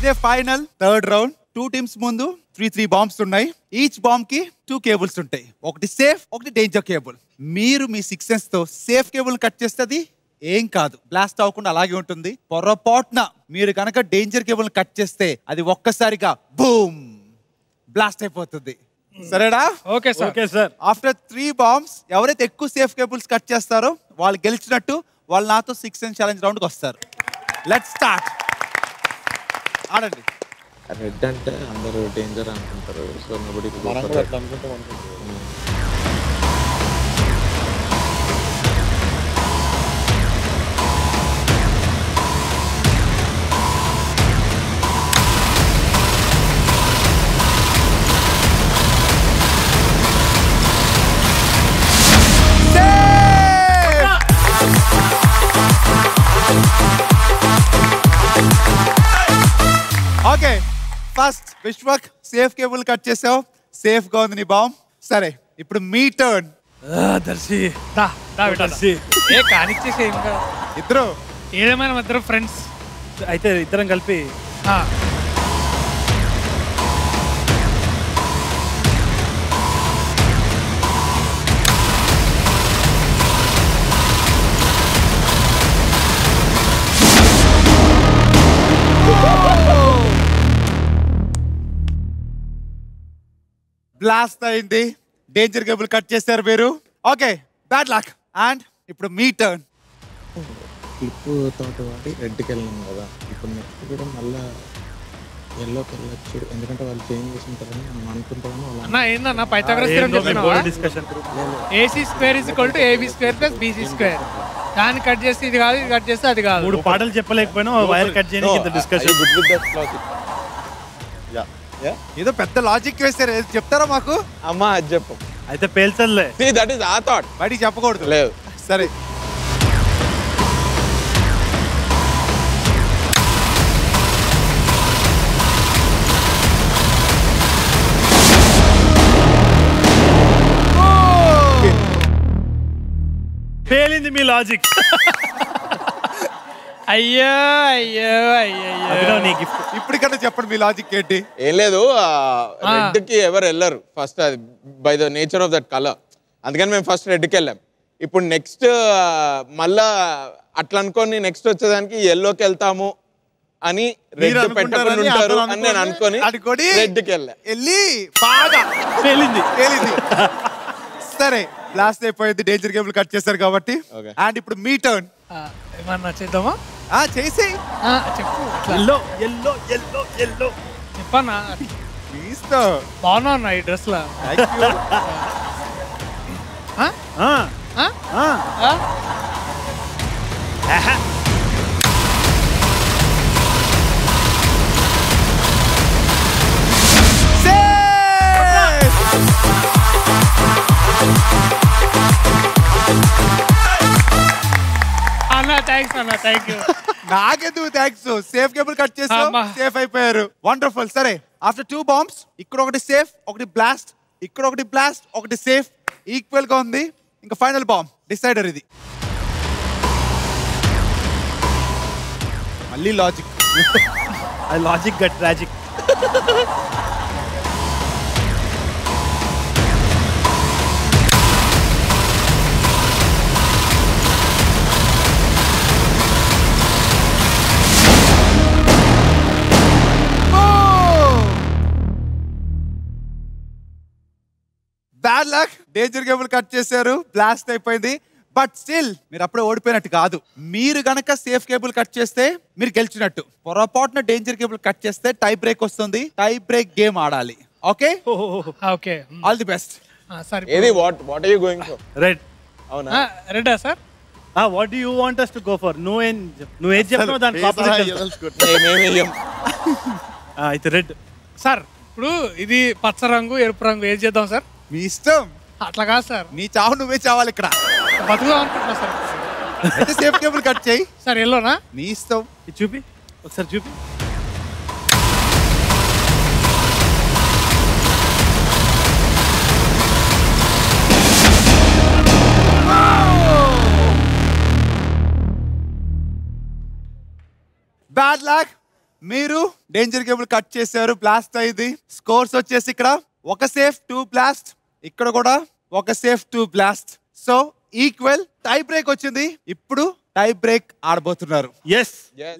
ఇదే final third round. Two teams ముందు three three bombs ఉన్నాయి. ఈచ్ బాంబ్కి టూ కేబుల్స్ ఉంటాయి. ఒకటి సేఫ్ ఒకటి డేంజర్ కేబుల్ మీరు మీ సిక్సెన్స్తో సేఫ్ కేబుల్ కట్ చేస్తే అది ఏం కాదు. బ్లాస్ట్ అవ్వకుండా అలాగే ఉంటుంది. పొరపాటున మీరు కనుక డేంజర్ కేబుల్ కట్ చేస్తే అది ఒక్కసారిగా బూమ్ బ్లాస్ట్ అయిపోతుంది. సరేనా? Okay sir. Okay sir. After three bombs ఎవరైతే ఎక్కువ సేఫ్ కేబుల్స్ కట్ చేస్తారో వాళ్ళు గెలిచినట్టు వాళ్ళు నాతో సిక్స్ అండ్ ఛాలెంజ్ రౌండ్కి వస్తారు. లెట్ స్టార్ట్ ఆడండి. రెడ్ అంటే అందరూ డేంజర్ అనుకుంటారు. సో నబడి మనం కూడా అట్లా అనుకుంటాం అనుకుంటాం first. Vishwak safe cable cut చేసావు. సేఫ్గా ఉంది నీ బాంబ్. సరే ఇప్పుడు మీ టర్న్. దర్శి. ఏ కానిచ్చేసి ఇద్దరు. ఏదేమైనా ఇద్దరు ఫ్రెండ్స్ అయితే ఇద్దరం కలిపి బ్లాస్ట్ అయింది. డేంజర్ కేబుల్ కట్ చేశారు మీరు. ఓకే బ్యాడ్ లక్ అండ్ ఇప్పుడు మీ టర్న్ క్లిప్ తోటి వాడి రెడ్కి వెళ్ళాం కదా. ఇప్పుడు నెక్స్ట్ కూడా మళ్ళా ఎల్లోకి వెళ్ళొచ్చు. ఎందుకంటే వాళ్ళు చేంజ్ చేసిన తర్వాత మనం అనుకుంటామని వాళ్ళు అన్న ఏందన్న పైథాగరస్ థియరం చెప్తున్నావా discussion AC square is equal to AB square plus BC square దాన్ని కట్ చేస్తే ఇది కాదు ఇది కట్ చేస్తే అది కాదు. మూడు పాటలు చెప్పలేకపోయినా వైర్ కట్ చేయడానికి ఇంత డిస్కషన్ గుడ్ విత్ దట్ ఏదో పెద్ద లాజిక్ ఏదో చెప్తారా మాకు? అమ్మా అది చెప్పు. అయితే is our thought. బయటికి చెప్పకూడదు. లేదు. సరే. పేలింది మీ లాజిక్ అయ్యో అయ్యో అయ్యో ఇప్పటికన్నా చెప్పండి మీ లాజిక్ ఏంటి? ఏం లేదు రెడ్కి ఎవరు వెళ్ళరు. ఫస్ట్ అది by the nature of that colour అందుకని మేము ఫస్ట్ రెడ్కి వెళ్ళాం. ఇప్పుడు నెక్స్ట్ మళ్ళా అట్లా అనుకొని నెక్స్ట్ వచ్చేదానికి ఎల్లోకి వెళ్తాము అని రెడ్ పెట్టకుండా అనుకుంటారని ఉంటారు అని నేను అనుకొని రెడ్కి వెళ్ళా. వెళ్ళి బాగా పేలింది తేలింది. సరే లాస్ట్ అయిపోయింది డేంజర్ కేబుల్ కట్ చేశారు కాబట్టి. అండ్ ఇప్పుడు మీ టర్న్ ఏమన్నా చేద్దామా? ఆ చేసి. చెప్పు ఎల్లో ఎల్లో ఎల్లో ఎల్లో చెప్పన్నా? తీస్తా బాగున్నా అన్న ఈ డ్రెస్లో. థ్యాంక్ యూ థ్యాంక్స్ అన్న థ్యాంక్ యూ నాకెందుకు థ్యాంక్స్ సేఫ్ కేబుల్ కట్ చేసావు. సేఫ్ అయిపోయారు. వండర్ఫుల్ సరే ఆఫ్టర్ టూ బాంబ్స్ ఇక్కడ ఒకటి సేఫ్ ఒకటి బ్లాస్ట్ ఇక్కడ ఒకటి బ్లాస్ట్ ఒకటి సేఫ్ ఈక్వల్గా ఉంది. ఇంకా ఫైనల్ బాంబ్ డిసైడర్ ఇది. మళ్ళీ logic logic got tragic bad luck danger cable cut చేశారు బ్లాస్ట్ అయిపోయింది. బట్ స్టిల్ మీరు అప్పుడే ఓడిపోయినట్టు కాదు. మీరు గనక సేఫ్ కేబుల్ కట్ చేస్తే మీరు గెలిచినట్టు. పొరపాటున డేంజర్ కేబుల్ కట్ చేస్తే టై బ్రేక్ వస్తుంది. టై బ్రేక్ గేమ్ ఆడాలి. Okay. Okay all the best సరే. ఏది what what are you going for red అవునా? రెడ్డా sir? What you want us to go for నువ్వేం నువ్వు దానికి opposite వెళ్తా. మేమేమి ఆ, అయితే రెడ్ సార్ ఇప్పుడు ఇది పచ్చ రంగు ఎరుపు రంగు ఏది చేద్దాం సార్? మీ ఇష్టం. అట్లా కాదు సార్. నీ చావు నువ్వే చావాలి ఇక్కడ. బతుకుదాం అనుకుంటున్నా సార్. అయితే సేఫ్ కేబుల్ కట్ చేయి. సార్ ఎల్లోనా? నీ ఇష్టం. ఇది చూపి. ఒకసారి చూపి. బ్యాడ్ లక్ మీరు డేంజర్ కేబుల్ కట్ చేశారు. బ్లాస్ట్ అయింది. స్కోర్స్ వచ్చేసి ఇక్కడ. ఒక సేఫ్ టూ బ్లాస్ట్ ఇక్కడ కూడా ఒక safe two blast so equal tie break వచ్చింది. ఇప్పుడు టై బ్రేక్ ఆడబోతున్నారు. Yes Yes.